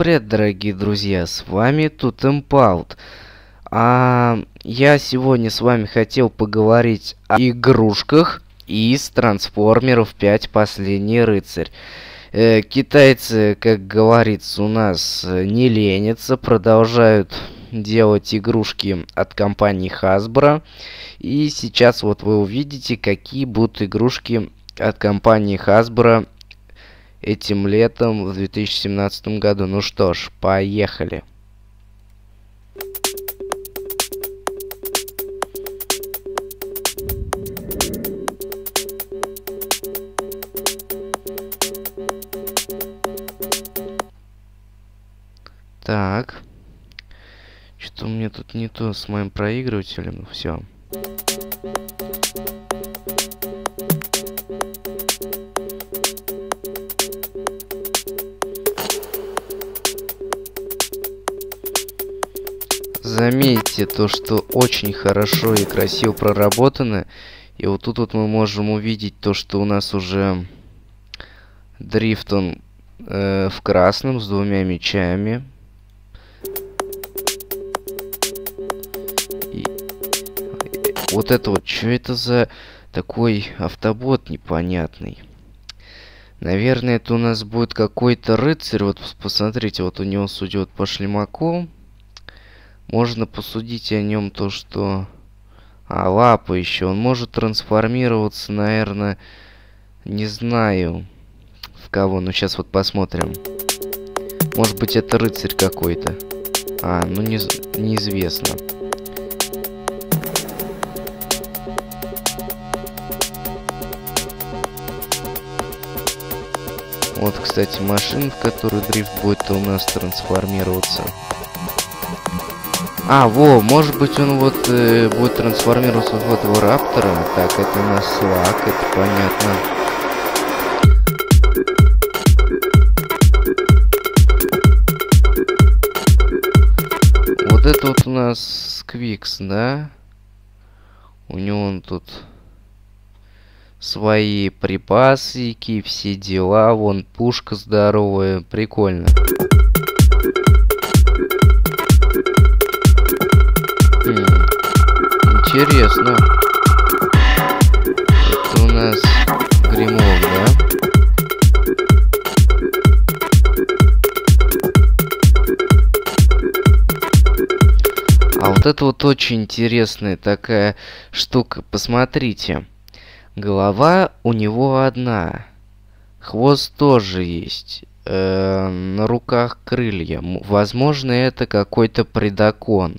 Привет, дорогие друзья, с вами тут Импаут. А я сегодня с вами хотел поговорить о игрушках из Трансформеров 5 Последний рыцарь. Э, китайцы, как говорится, у нас не ленятся, продолжают делать игрушки от компании Hasbro. И сейчас вот вы увидите, какие будут игрушки от компании Hasbro этим летом в 2017 году. Ну что ж, поехали. Так. Что-то у меня тут не то с моим проигрывателем. Все. Заметьте то, что очень хорошо и красиво проработано. И вот тут вот мы можем увидеть то, что у нас уже дрифт он э, в красном с двумя мечами. И вот это вот, что это за такой автобот непонятный? Наверное, это у нас будет какой-то рыцарь. Вот посмотрите, вот у него, судя по шлемаку, можно посудить о нем то, что... А, лапа еще. Он может трансформироваться, наверное, не знаю в кого. Ну, сейчас вот посмотрим. Может быть, это рыцарь какой-то. А, ну, не, неизвестно. Вот, кстати, машин, в которую дрифт будет у нас трансформироваться. А, во, может быть он вот э, будет трансформироваться в этого раптора. Так, это у нас слаг, это понятно. Вот это вот у нас Сквикс, да? У него он тут свои припасики, все дела. Вон пушка здоровая, прикольно. Интересно. Это у нас гримок, да? А вот это вот очень интересная такая штука. Посмотрите. Голова у него одна. Хвост тоже есть. Э на руках крылья. Возможно, это какой-то предакон.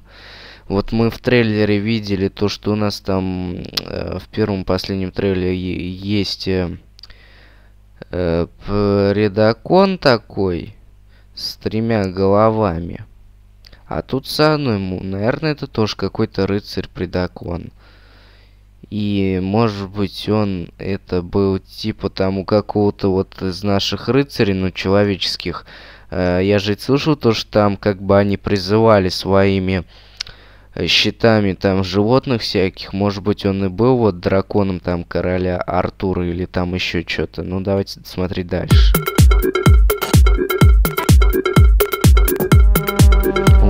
Вот мы в трейлере видели то, что у нас там э, в первом последнем трейлере есть э, э, предакон такой с тремя головами. А тут с одной, наверное, это тоже какой-то рыцарь-предакон. И, может быть, он это был типа там у какого-то вот из наших рыцарей, ну, человеческих. Э, я же слышал то, что там как бы они призывали своими щитами там животных всяких. Может быть, он и был вот драконом там короля Артура или там еще что-то. Ну, давайте смотреть дальше.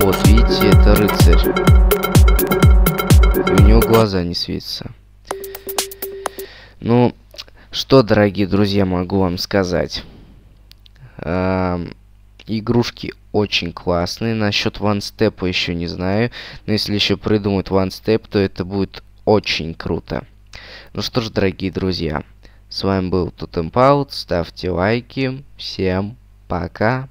Вот, видите, это рыцарь. И у него глаза не светятся. Ну, что, дорогие друзья, могу вам сказать. Эм, игрушки очень классные. Насчет ванстепа еще не знаю. Но если еще придумают ванстеп, то это будет очень круто. Ну что ж, дорогие друзья. С вами был Тутемпаут. Ставьте лайки. Всем пока.